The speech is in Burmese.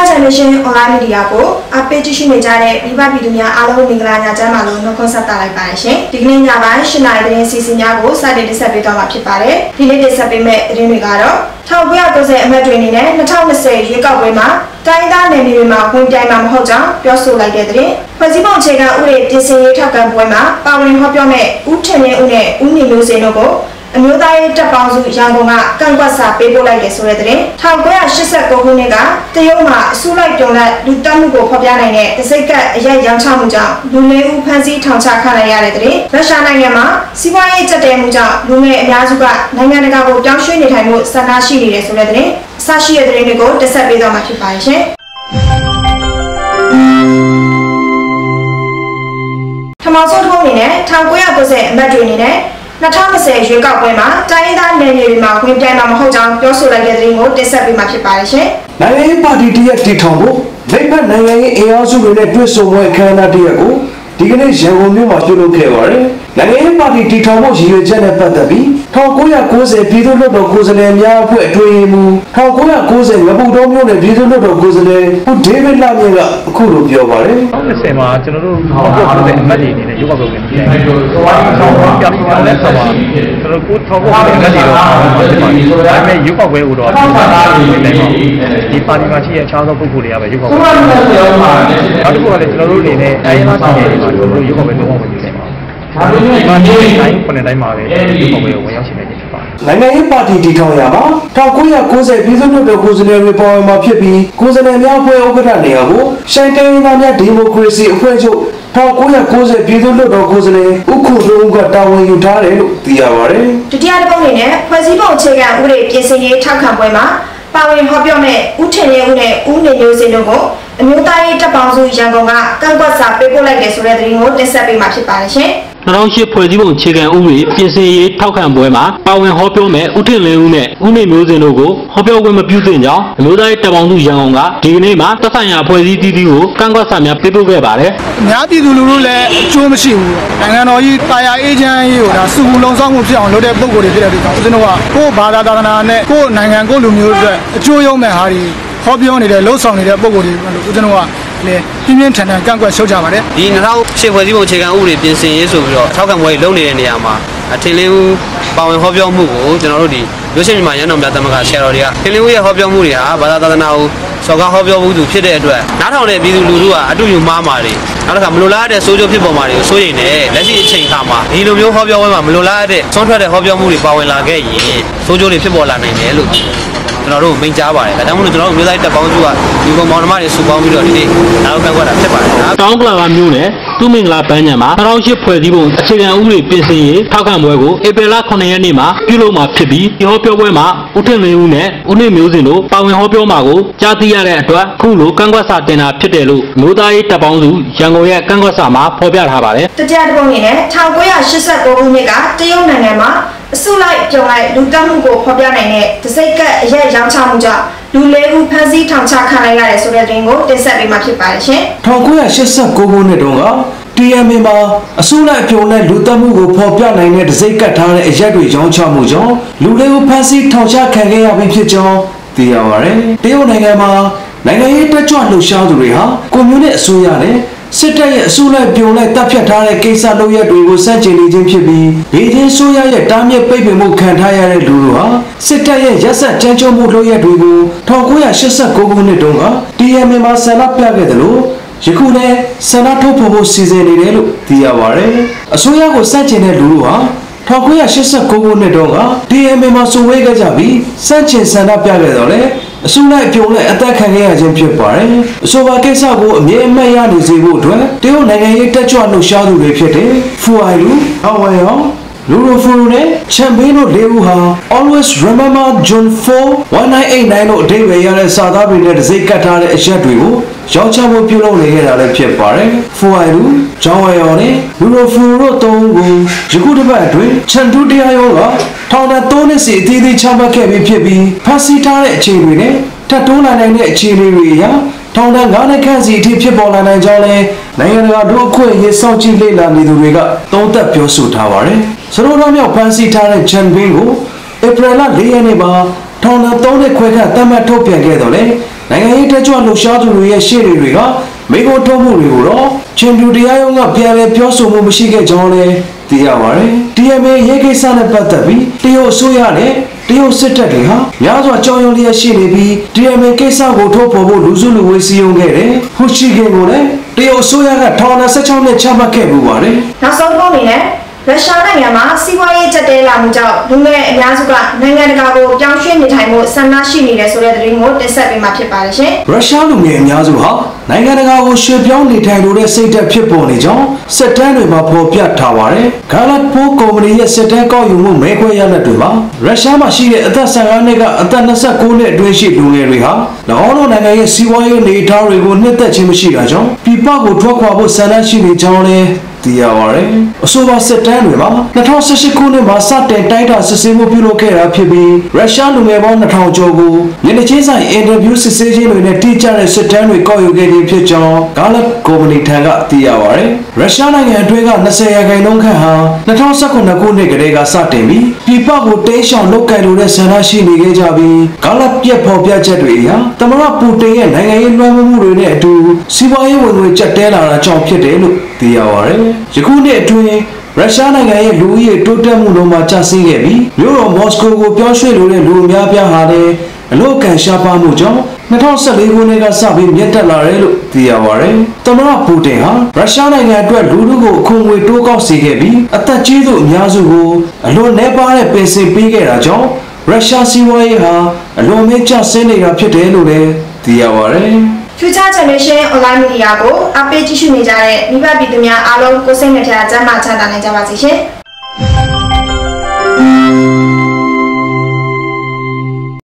Star Generation Online Media ကိုအပိတ်ကြည့်ရှုနေကြတဲ့မိဘပြည်သူများအားလုံးမင်္ဂလာညချမ်းပါလို့နှုတ်ခွန်းဆက်တာလိုက်ပါတယ်ရှင်ဒီကနေ့ညပိုင်း၈နာရီသတင်းစီစဉ်များကိုစတင်တင်ဆက်ပေးသွားမှာဖြစ်ပါတယ်ဒီနေ့တင်ဆက်ပေးမယ့်သတင်းတွေကတော့1990အမတ်တွေအနေနဲ့2020ရွေးကောက်ပွဲမှာတိုင်းသားနယ်မြေတွေမှာဝင်ပြိုင်မှာမဟုတ်ကြောင်းပြောဆိုလိုက်တဲ့သတင်းဖွဲ့စည်းပုံအခြေခံဥပဒေပြင်ဆင်ရေးထောက်ခံပွဲမှာပါဝင်ဟောပြောမဲ့ဦးထင်နေဦးနဲ့ဦးနေမျိုးစင်တို့ကို အမျိုးသားရေးတပ်ပေါင်းစုရန်ကုန်ကကန့်ကွက်စာပေးပို့လိုက်တယ်ဆိုတဲ့သတင်း1989ခုနှစ်ကတရုတ်မှာအစုလိုက်ပြုံလိုက်လူတက်မှုကိုဖော်ပြနိုင်တဲ့တစိတ်ကအရက်ရောင်းချမှုကြောင့်လူလေးဦးဖမ်းဆီးထောင်ချခံရတဲ့သတင်းရုရှားနိုင်ငံမှာစီးပွားရေးကျပ်တဲမှုကြောင့်လူငယ်အများစုကနိုင်ငံတကာကိုပြောင်းရွှေ့နေထိုင်မှုဆန္ဒရှိနေတယ်ဆိုတဲ့သတင်းအစရှိတဲ့သတင်းတွေကိုတက်ဆက်ပေးသွားမှာဖြစ်ပါတယ်ရှင်ထမောင်စိုးထုံးအနေနဲ့1990အမတ်တွေအနေနဲ့ 2020ရွေးကောက်ပွဲမှာတိုင်းရင်းသားနယ်မြေတွေမှာဝင်ပြိုင်မှာမဟုတ်ကြောင်းပြောဆိုလိုက်တဲ့သတင်းကိုတင်ဆက်ပေးမှာဖြစ်ပါတယ်ရှင်။နိုင်ငံရေးပါတီတရက်တည်ထောင်ဖို့လက်ဖက်နိုင်ငံရေးအင်အားစုတွေနဲ့တွဲဆုံပွဲအခမ်းအနားတရက်ကိုဒီကနေ့ရန်ကုန်မြို့မှာပြုလုပ်ခဲ့ပါတယ်။နိုင်ငံရေးပါတီတည်ထောင်ဖို့ရည်ရွယ်ချက်နဲ့ပတ်သက်ပြီး 1990ပြည်သူ့လွှတ်တော်ကိုယ်စားလှယ်များအဖွဲ့အတွင်းမှ1990ငပုတ်တော်မြို့နယ်ပြည်သူ့လွှတ်တော်ကိုယ်စားလှယ်ဦးဒေးဗစ်လာမြင့်ကအခုလိုပြောပါတယ်။20မှာကျွန်တော်တို့ဟောပြောတဲ့အမတ်တွေအနေနဲ့ရုပ်ောက်ပွဲဝင်ပြိုင်တယ်။ဟိုအဆောင်ပြပြီးတော့လည်းဆက်ပါကျွန်တော်ကိုထောက်ဖို့အမတ်တွေတော့ဖြစ်ပါတယ်။ဒါပေမဲ့ရုပ်ောက်ပွဲကိုတော့ဒီပါတီဒီပါတီမှာရှိတဲ့အခြားသောပုဂ္ဂိုလ်တွေကပဲရုပ်ောက်ပွဲနောက်တစ်ခုကလည်းကျွန်တော်တို့အနေနဲ့အဲဒီမှာရှိတဲ့ဒီမှာကျွန်တော်တို့ရုပ်ောက်ပွဲလုံးဝဝင်နေတယ်။ ဒါပေမဲ့ဒီမှာဒီတိုင်းခုနှစ်တိုင်းမှာပဲရုပ်ောက်ပွဲကိုဝင်ရောက်ရှိနေတယ်ဖြစ်ပါတယ်။နိုင်ငံရေးပါတီတည်ထောင်ရာမှာ1990ပြည်သူ့လွှတ်တော်ကိုယ်စားလှယ်တွေပေါ်မှာဖြစ်ပြီးကိုယ်စားလှယ်များအဖွဲ့ဥက္ကဋ္ဌနေရာကိုရှိုင်းတိုင်းသားများဒီမိုကရေစီအဖွဲ့ချုပ်1990ပြည်သူ့လွှတ်တော်ကိုယ်စားလှယ်ဥက္ခုတုံးကတာဝန်ယူထားတယ်လို့သိရပါတယ်ဒုတိယတစ်ပုတ်အနေနဲ့ဖွဲ့စည်းပုံအခြေခံဥပဒေပြင်ဆင်ရေးထောက်ခံပွဲမှာပါဝင်ဟောပြောမဲ့ဦးထင်ရဲဦးနဲ့ဦးနေမျိုးစင်တို့ကိုအမျိုးသားရေးတပ်ပေါင်းစုရန်ကုန်ကကန့်ကွက်စာပေးပို့လိုက်တယ်ဆိုတဲ့သတင်းကိုတင်ဆက်ပေးမှာဖြစ်ပါတယ်ရှင်။ 2008ဖွဲ့စည်းပုံအခြေခံဥပဒေပြင်ဆင်ရေးထောက်ခံပွဲမှာပါဝင်ဟောပြောမဲ့ဦးထင်လင်းဦးနဲ့ဦးနေမျိုးစင်တို့ကိုဟောပြောခွင့်မပြုသင့်ကြောင်းအမျိုးသားရေးတပ်ပေါင်းစုရန်ကုန်ကဒီကနေ့မှာသက်ဆိုင်ရာဖွဲ့စည်းတီးတီးကိုကန့်ကွက်စာများပေးပို့ခဲ့ပါတယ်အများပြည်သူလူထုလည်းအကျိုးမရှိဘူးနိုင်ငံတော်ကြီးတာယာအေဂျင့်ရေးကိုဒါစုဘူးလုံဆောင်မှုဖြစ်အောင်လုပ်တဲ့ပုံကိုယ်တွေဖြစ်တဲ့အတွက်ကြောင့်ဦးဇင်းတို့ကကိုယ့်ဘာသာသာသနာနဲ့ကိုယ့်နိုင်ငံကိုယ့်လူမျိုးအတွက်အကျိုးရုံးမဲ့ဟာဒီဟောပြောနေတဲ့လှုပ်ဆောင်နေတဲ့ပုံကိုယ်တွေလို့ဦးဇင်းတို့က လည်းပြင်းပြင်းထန်ထန်ကန့်ကွက်ရှုတ်ချပါတယ်ဒီ2008ဖွဲ့စည်းပုံအခြေခံဥပဒေပြင်ဆင်ရေးဆိုပြီးတော့ထောက်ခံပွဲလုပ်နေတဲ့နေရာမှာအထင်လင်းဦးပါဝင်ဟောပြောမှုကိုကျွန်တော်တို့ဒီရုပ်ရှင်မြန်မာရန်တော်များသမဂ္ဂဆရာတော်တွေကထင်လင်းဦးရဲ့ဟောပြောမှုတွေဟာဘာသာသာသနာကိုစော်ကားဟောပြောမှုသူဖြစ်တဲ့အတွက်နားထောင်တဲ့ပြည်သူလူထုကအတူယူမှားမှာတွေနောက်တစ်ခါမလိုလားတဲ့စိုးကျိုးဖြစ်ပေါ်မှာတွေကိုစိုးရိမ်နေလက်ရှိအချိန်ခါမှာဒီလိုမျိုးဟောပြောပွဲမှာမလိုလားတဲ့ဆွမ်းထွက်တဲ့ဟောပြောမှုတွေပါဝင်လာခဲ့ရင်စိုးကျိုးတွေဖြစ်ပေါ်လာနိုင်တယ်လို့ ကျွန်တော်တို့မိန့်ကြားပါတယ်ဒါကြောင့်မို့လို့ကျွန်တော်တို့မျိုးသားတပ်ပေါင်းစုကဒီကောင်မောင်နှမတွေစုပေါင်းပြီးတော့ဒီနေ့နောက်ကန်ကွက်တာဖြစ်ပါတယ်နော်။တောင်းကလာကမြို့နယ်သူမင်္ဂလာပန်းညံမှာ2008ဖွဲ့စည်းပုံအခြေခံဥပဒေပြင်ဆင်ရေးထောက်ခံပွဲကိုဧပြီလ9ရက်နေ့မှာပြုလုပ်မှာဖြစ်ပြီးဒီဟောပြောပွဲမှာဦးထင်လင်းဦးနဲ့ဦးနေမျိုးစင်တို့ပါဝင်ဟောပြောမှာကိုကြားသိရတဲ့အတွက်ခုလိုကန့်ကွက်စာတင်တာဖြစ်တယ်လို့မျိုးသားရေးတပ်ပေါင်းစုရန်ကုန်ရဲ့ကန့်ကွက်စာမှာဖော်ပြထားပါတယ်။တတိယတစ်ပုတ်အနေနဲ့1989ခုနှစ်ကတရုတ်နိုင်ငံမှာ အစုလိုက်ပြုံလိုက်လူတက်မှုကိုဖော်ပြနိုင်တဲ့တစိတ်ကပ်အရက်ရောင်းချမှုကြောင့်လူလေးဦးဖမ်းဆီးထောင်ချခံလိုက်ရတယ်ဆိုတဲ့သတင်းကိုတင်ဆက်ပေးမှာဖြစ်ပါတယ်ရှင်။1989ခုနှစ်တုန်းက TMA မှာအစိုးရအပြုံနဲ့လူသက်မှုကိုဖော်ပြနိုင်တဲ့ဒစိမ့်ကတ်ထားတဲ့အရက်တွေရောင်းချမှုကြောင့်လူလေးကိုဖမ်းဆီးထောင်ချခံခဲ့ရပြီးဖြစ်ကြောင်းသိရပါတယ်။တရုတ်နိုင်ငံမှာနိုင်ငံရေးတက်ကြွလှုပ်ရှားသူတွေဟာကွန်မြူနစ်အစိုးရနဲ့ စစ်တပ်ရဲ့အစိုးရပြုံလိုက်တပ်ဖြတ်ထားတဲ့ကိစ္စလုပ်ရက်တွေကိုစန့်ကျင်နေခြင်းဖြစ်ပြီးဘေဂျင်းဆိုရရဲ့တားမြစ်ပိတ်ပင်မှုခံထားရတဲ့လူတို့ဟာစစ်တပ်ရဲ့ရက်ဆက်ကြမ်းကြုတ်မှုလုပ်ရက်တွေကို1989ခုနှစ်တုန်းက TMA မှာဆန္ဒပြခဲ့တယ်လို့ယခုလည်းဆန္ဒထုတ်ဖော်ဖို့စီစဉ်နေတယ်လို့သိရပါတယ်။အစိုးရကိုစန့်ကျင်တဲ့လူတို့ဟာ1989ခုနှစ်တုန်းက DMA မှာစုဝေးခဲ့ကြပြီးစန့်ကျင်ဆန္ဒပြခဲ့တော့လေ အစိုးရအပြုံနဲ့အသက်ခံခဲ့ရခြင်းဖြစ်ပါတယ်။အဆိုပါကိစ္စကိုအမြဲအမှတ်ရနေစေဖို့အတွက်တရုတ်နိုင်ငံရေးတက်ကြွလှုပ်ရှားသူတွေဖြစ်တဲ့ဖူအိုင်လူအဝိုင်ယော လူရိုဖူရိုနဲ့ချန်ပီယံတို့လေးဦးဟာ always remember John 4 1989တို့အဓိပ္ပာယ်ရတဲ့စာသားတွေနဲ့တစိ့ကတ်ထားတဲ့အရက်တွေကိုရောင်းချဖို့ပြုလုပ်နေခဲ့တာလည်းဖြစ်ပါတယ်။ဖူအိုင်လူဂျောင်းဝေယော်နဲ့လူရိုဖူရိုတို့သုံးဦးကိုယခုတစ်ပတ်အတွင်းချန်တူတရားရုံးကထောင်ဒဏ်3နှစ်စီအသီးသီးချမှတ်ခဲ့ပြီးဖြစ်ပြီးဖမ်းဆီးထားတဲ့အခြေအနေနဲ့ထပ်တိုးလာနိုင်တဲ့အခြေအနေတွေအရ ထောင်ဒဏ်9နှစ်ခန့်စီအထိဖြစ်ပေါ်လာနိုင်ကြောင်းလည်းနိုင်ငံတကာတို့အခွင့်အရေးစောင့်ကြည့်လေ့လာနေသူတွေကသုံးသပ်ပြောဆိုထားပါတယ်။စရိုးတော်မြောက်ဖမ်းဆီးထားတဲ့ချန်ပီယံကိုဧပြီလ4ရက်နေ့မှာထောင်ဒဏ်3နှစ်ခွဲခန့်သတ်မှတ်ထုတ်ပြန်ခဲ့တော့လေနိုင်ငံရေးတက်ကြွလှုပ်ရှားသူတွေရဲ့ရှေ့တွေကမိခိုးထုတ်မှုတွေကိုတော့ချင်းတူတရားရုံးကပြန်လည်ပြောဆိုမှုမရှိခဲ့ကြောင်းလည်းသိရပါတယ်။ DMA ရေးကိစ္စနဲ့ပတ်သက်ပြီးတရုတ်အစိုးရနဲ့ တရုတ်စစ်တပ်တွေဟာများစွာကြောင်ရုံလျက်ရှိနေပြီး DMA ကိစ္စကိုထုတ်ဖော်ဖို့လူစုလူဝေးစည်းရုံးခဲ့တယ်။ဟိုရှိကင်ကိုလည်းတရုတ်အစိုးရကထောင်နဲ့16နှစ်ချမှတ်ခဲ့ပူပါတယ်။နောက်ဆုံးပုံအနေနဲ့ ရုရှားနိုင်ငံမှာစီးပွားရေးကျက်တဲလာမှုကြောင့်လူငယ်အများစုကနိုင်ငံတကာကိုပြောင်းရွှေ့နေထိုင်မှုဆန္ဒရှိနေတယ်ဆိုတဲ့သတင်းကိုတင်ဆက်ပေးမှာဖြစ်ပါတယ်ရှင်။ရုရှားလူငယ်အများစုဟာနိုင်ငံတကာကိုရွှေ့ပြောင်းနေထိုင်လို့တဲ့စိတ်ဓာတ်ဖြစ်ပေါ်နေကြောင်းစစ်တမ်းတွေမှာဖော်ပြထားပါတယ်။ Gallup Poll ကုမ္ပဏီရဲ့စစ်တမ်းကောက်ယူမှုမဲခွဲရလဒ်တွေမှာရုရှားမှာရှိတဲ့အသက်15နှစ်ကအသက်29နှစ်အတွင်းရှိလူငယ်တွေဟာ၎င်းတို့နိုင်ငံရဲ့စီးပွားရေးအနေအထားတွေကိုနှစ်သက်ခြင်းမရှိတာကြောင့်ပြပကိုထွက်ခွာဖို့ဆန္ဒရှိနေကြောင်းလည်း သိရပါတယ်။အဆိုပါစစ်တမ်းတွေမှာ2018ခုနှစ်မှာစတင်တိုက်တာစစ်ဆေးမှုပြုလုပ်ခဲ့တာဖြစ်ပြီးရုရှားလူငယ်ပေါင်း2000ကျော်ကိုညနေချင်းဆိုင်အင်တာဗျူးစစ်ဆေးခြင်းတွေနဲ့တိကျတဲ့စစ်တမ်းတွေကောက်ယူခဲ့ခြင်းဖြစ်ကြောင်း Gallup ကုမ္ပဏီထံကသိရပါတယ်။ရုရှားနိုင်ငံအတွင်းက20ရာခိုင်နှုန်းခန့်ဟာ2019ခုနှစ်ကတည်းကစတင်ပြီးပြပကိုတိမ်းရှောင်လုတ်ကင်လိုတဲ့ဆန္ဒရှိနေခဲ့ကြပြီး Gallup ပြက်ဖော်ပြချက်တွေအရသမရပူတင်ရဲ့နိုင်ငံရေးလွှမ်းမိုးမှုတွေနဲ့အတူစီးပွားရေးဝင်ငွေကျပ်တဲလာတာကြောင့်ဖြစ်တယ်လို့သိရပါတယ်။ယခုနှစ်အတွင်းရုရှားနိုင်ငံရဲ့လူဦးရေတိုးတက်မှုနှုန်းမှာကျဆင်းခဲ့ပြီးမြို့တော်မော်စကိုကိုပြောင်းရွှေ့လိုတဲ့လူအများပြားဟာလည်းအလို့ကန်ရှားပါမှုကြောင့်2014ခုနှစ်ကစပြီးမြင့်တက်လာတယ်လို့သိရပါတယ်။သမ္မတပူတင်ဟာရုရှားနိုင်ငံအတွက်လူထုကိုအခွန်ငွေတိုးကောက်စေခဲ့ပြီးအသက်ကြီးသူအများစုကိုအလွန်နှဲပါတဲ့ပင်စင်ပေးခဲ့တာကြောင့်ရုရှားစီးပွားရေးဟာအလွန်မင်းကျဆင်းနေတာဖြစ်တယ်လို့လည်းသိရပါတယ်။ Future Generation Online Media ကိုအားပေးကြည့်ရှုနေကြတဲ့မိဘပြည်သူများအားလုံးကိုစိတ်နှပြကျန်းမာချမ်းသာနိုင်ကြပါစေရှင်။